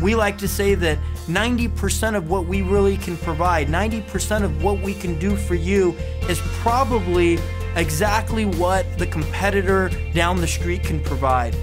We like to say that 90% of what we really can provide, 90% of what we can do for you is probably exactly what the competitor down the street can provide.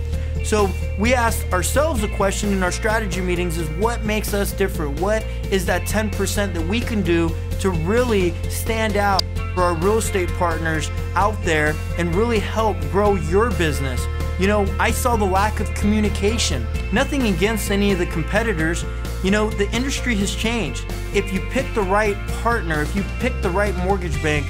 So we ask ourselves a question in our strategy meetings is what makes us different? What is that 10% that we can do to really stand out for our real estate partners out there and really help grow your business? You know, I saw the lack of communication. Nothing against any of the competitors. You know, the industry has changed. If you pick the right partner, if you pick the right mortgage bank,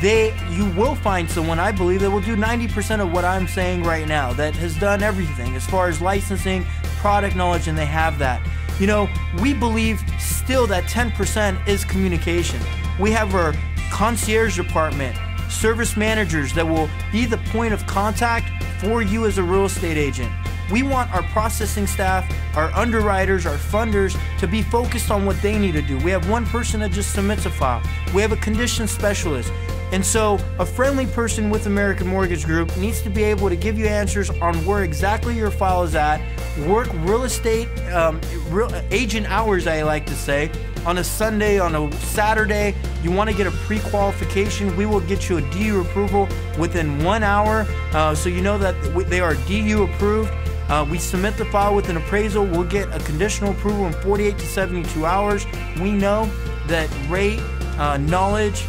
they you will find someone I believe that will do 90% of what I'm saying right now that has done everything as far as licensing, product knowledge and they have that. You know, we believe still that 10% is communication. We have our concierge department, service managers that will be the point of contact for you as a real estate agent. We want our processing staff, our underwriters, our funders to be focused on what they need to do. We have one person that just submits a file. We have a condition specialist. And so, a friendly person with American Mortgage Group needs to be able to give you answers on where exactly your file is at, work real estate um, real, agent hours, I like to say, on a Sunday, on a Saturday. You want to get a pre qualification, we will get you a DU approval within one hour uh, so you know that they are DU approved. Uh, we submit the file with an appraisal. We'll get a conditional approval in 48 to 72 hours. We know that rate, uh, knowledge,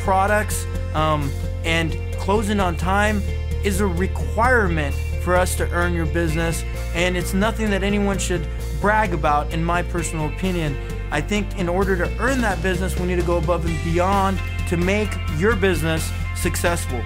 products, um, and closing on time is a requirement for us to earn your business. And it's nothing that anyone should brag about, in my personal opinion. I think in order to earn that business, we need to go above and beyond to make your business successful.